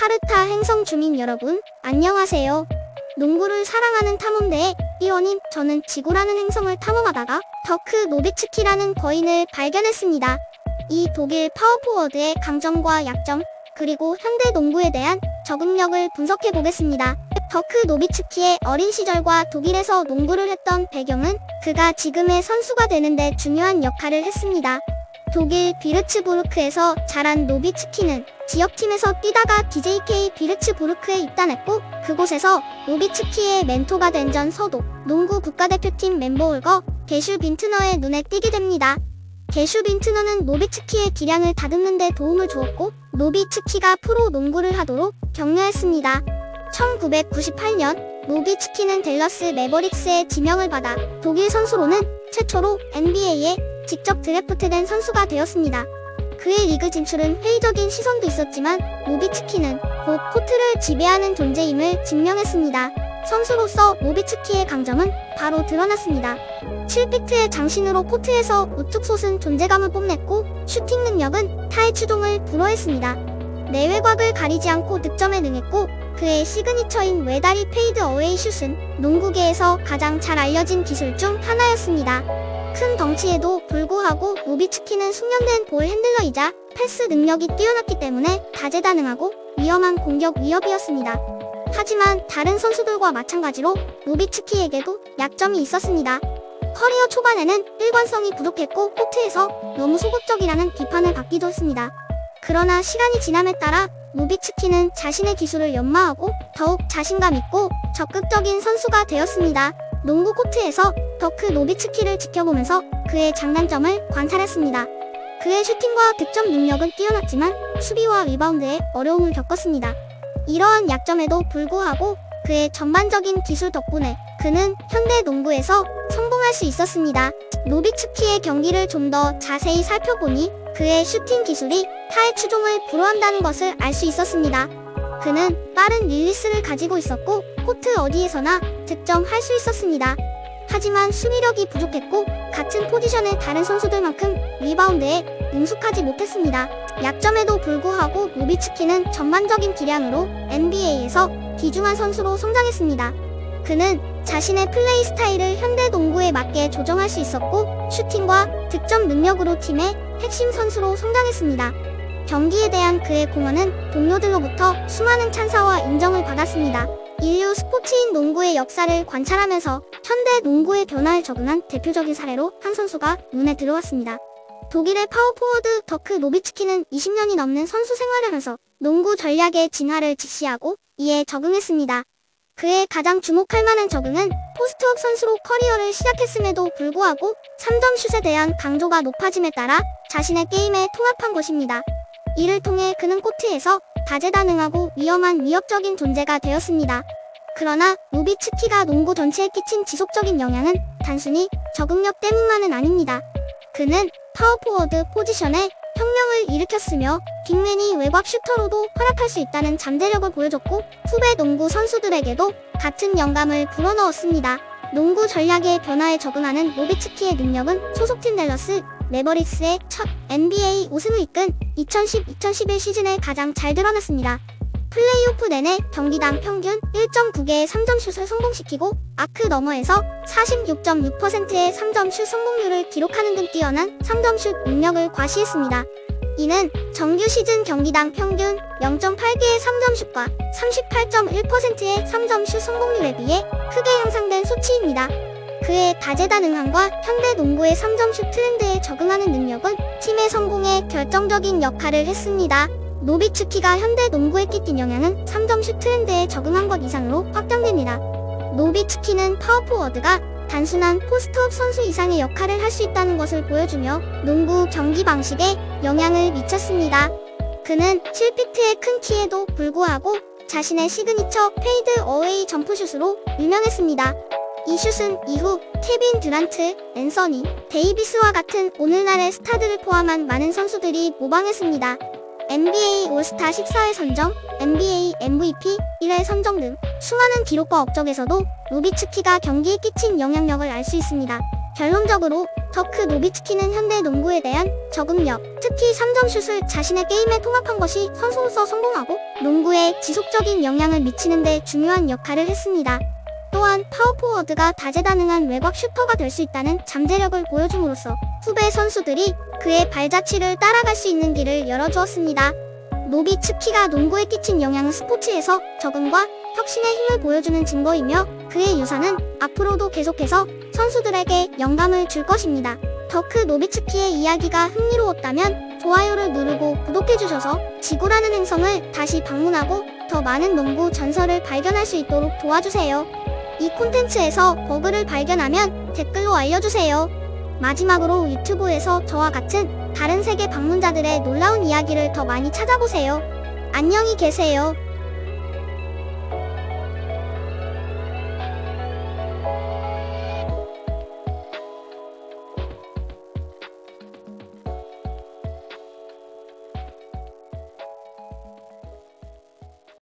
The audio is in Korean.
카르타 행성 주민 여러분, 안녕하세요. 농구를 사랑하는 탐험대의 일원인 저는 지구라는 행성을 탐험하다가 더크 노비츠키라는 거인을 발견했습니다. 이 독일 파워포워드의 강점과 약점, 그리고 현대 농구에 대한 적응력을 분석해 보겠습니다. 더크 노비츠키의 어린 시절과 독일에서 농구를 했던 배경은 그가 지금의 선수가 되는데 중요한 역할을 했습니다. 독일 비르츠부르크에서 자란 노비츠키는 지역팀에서 뛰다가 DJK 비르츠부르크에 입단했고 그곳에서 노비츠키의 멘토가 된 전 서도 농구 국가대표팀 멤버 올거 게슈 빈트너의 눈에 띄게 됩니다. 게슈 빈트너는 노비츠키의 기량을 다듬는 데 도움을 주었고 노비츠키가 프로 농구를 하도록 격려했습니다. 1998년 노비츠키는 델러스 매버릭스의 지명을 받아 독일 선수로는 최초로 NBA에 직접 드래프트된 선수가 되었습니다. 그의 리그 진출은 회의적인 시선도 있었지만 노비츠키는 곧 코트를 지배하는 존재임을 증명했습니다. 선수로서 노비츠키의 강점은 바로 드러났습니다. 7피트의 장신으로 코트에서 우뚝 솟은 존재감을 뽐냈고 슈팅 능력은 타의 추종을 불허했습니다. 내외곽을 가리지 않고 득점에 능했고 그의 signature인 외다리 fade away 슛은 농구계에서 가장 잘 알려진 기술 중 하나였습니다. 큰 덩치에도 불구하고 노비츠키는 숙련된 ball handler이자 패스 능력이 뛰어났기 때문에 다재다능하고 위험한 공격 위협이었습니다. 하지만 다른 선수들과 마찬가지로 노비츠키에게도 약점이 있었습니다. 커리어 초반에는 일관성이 부족했고 코트에서 너무 소극적이라는 비판을 받기도 했습니다. 그러나 시간이 지남에 따라 노비츠키는 자신의 기술을 연마하고 더욱 자신감 있고 적극적인 선수가 되었습니다. 농구 코트에서 더크 노비츠키를 지켜보면서 그의 장단점을 관찰했습니다. 그의 슈팅과 득점 능력은 뛰어났지만 수비와 리바운드에 어려움을 겪었습니다. 이러한 약점에도 불구하고 그의 전반적인 기술 덕분에 그는 현대 농구에서 성공할 수 있었습니다. 노비츠키의 경기를 좀 더 자세히 살펴보니 그의 슈팅 기술이 타의 추종을 불허한다는 것을 알 수 있었습니다. 그는 빠른 릴리스를 가지고 있었고 코트 어디에서나 득점할 수 있었습니다. 하지만 수비력이 부족했고 같은 포지션의 다른 선수들만큼 리바운드에 능숙하지 못했습니다. 약점에도 불구하고 노비츠키는 전반적인 기량으로 NBA에서 귀중한 선수로 성장했습니다. 그는 자신의 플레이 스타일을 현대 농구에 맞게 조정할 수 있었고 슈팅과 득점 능력으로 팀의 핵심 선수로 성장했습니다. 경기에 대한 그의 공헌은 동료들로부터 수많은 찬사와 인정을 받았습니다. 인류 스포츠인 농구의 역사를 관찰하면서 현대 농구의 변화에 적응한 대표적인 사례로 한 선수가 눈에 들어왔습니다. 독일의 파워포워드 더크 노비츠키는 20년이 넘는 선수 생활을 하면서 농구 전략의 진화를실시하고 이에 적응했습니다. 그의 가장 주목할 만한 적응은 포스트업 선수로 커리어를 시작했음에도 불구하고 3점 슛에 대한 강조가 높아짐에 따라 자신의 게임에 통합한 것입니다. 이를 통해 그는 코트에서 다재다능하고 위험한 위협적인 존재가 되었습니다. 그러나 노비츠키가 농구 전체에 끼친 지속적인 영향은 단순히 적응력 때문만은 아닙니다. 그는 파워포워드 포지션에 혁명을 일으켰으며 빅맨이 외곽 슈터로도 활약할 수 있다는 잠재력을 보여줬고 후배 농구 선수들에게도 같은 영감을 불어넣었습니다. 농구 전략의 변화에 적응하는 노비츠키의 능력은 소속팀 댈러스 매버릭스의 첫 NBA 우승을 이끈 2010-2011 시즌에 가장 잘 드러났습니다. 플레이오프 내내 경기당 평균 1.9개의 3점슛을 성공시키고 아크 너머에서 46.6%의 3점슛 성공률을 기록하는 등 뛰어난 3점슛 능력을 과시했습니다. 이는 정규 시즌 경기당 평균 0.8개의 3점슛과 38.1%의 3점슛 성공률에 비해 크게 향상된 수치입니다. 그의 다재다능함과 현대 농구의 3점슛 트렌드에 적응하는 능력은 팀의 성공에 결정적인 역할을 했습니다. 노비츠키가 현대 농구에 끼친 영향은 3점슛 트렌드에 적응한 것 이상으로 확장됩니다. 노비츠키는 파워포워드가 단순한 포스트업 선수 이상의 역할을 할 수 있다는 것을 보여주며 농구 경기 방식에 영향을 미쳤습니다. 그는 7피트의 큰 키에도 불구하고 자신의 시그니처 페이드 어웨이 점프슛으로 유명했습니다. 이 슛은 이후 케빈 듀란트, 앤서니, 데이비스와 같은 오늘날의 스타들을 포함한 많은 선수들이 모방했습니다. NBA 올스타 14회 선정, NBA MVP 1회 선정 등 수많은 기록과 업적에서도 노비츠키가 경기에 끼친 영향력을 알 수 있습니다. 결론적으로 더크 노비츠키는 현대 농구에 대한 적응력, 특히 3점슛을 자신의 게임에 통합한 것이 선수로서 성공하고 농구에 지속적인 영향을 미치는 데 중요한 역할을 했습니다. 또한 파워포워드가 다재다능한 외곽 슈터가 될 수 있다는 잠재력을 보여줌으로써 후배 선수들이 그의 발자취를 따라갈 수 있는 길을 열어주었습니다. 노비츠키가 농구에 끼친 영향은 스포츠에서 적응과 혁신의 힘을 보여주는 증거이며 그의 유산은 앞으로도 계속해서 선수들에게 영감을 줄 것입니다. 더크 노비츠키의 이야기가 흥미로웠다면 좋아요를 누르고 구독해주셔서 지구라는 행성을 다시 방문하고 더 많은 농구 전설을 발견할 수 있도록 도와주세요. 이 콘텐츠에서 버그를 발견하면 댓글로 알려주세요. 마지막으로 유튜브에서 저와 같은 다른 세계 방문자들의 놀라운 이야기를 더 많이 찾아보세요. 안녕히 계세요.